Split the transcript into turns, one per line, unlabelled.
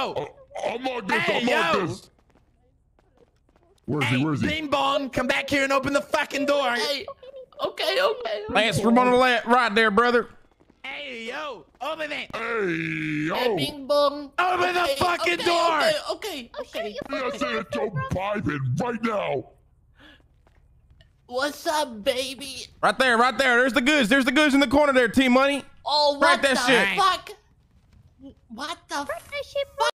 Oh, oh
Among this.
Hey,
Among
yo.
this Where's
hey,
he? Where's he?
Bing Bong, come back here and open the fucking door.
Hey, okay, okay.
Lance, from on the left, right there, brother.
Hey, yo, open it.
Hey,
Hey,
yo.
Bing Bong.
Open the fucking
okay,
door.
Okay, okay, okay.
Yes, and Joe Biden right now.
What's up, baby?
Right there, right there. There's the goods. There's the goods in the corner there, T Money.
Oh,
Crack
what
that
the
shit.
fuck? What the
Partnership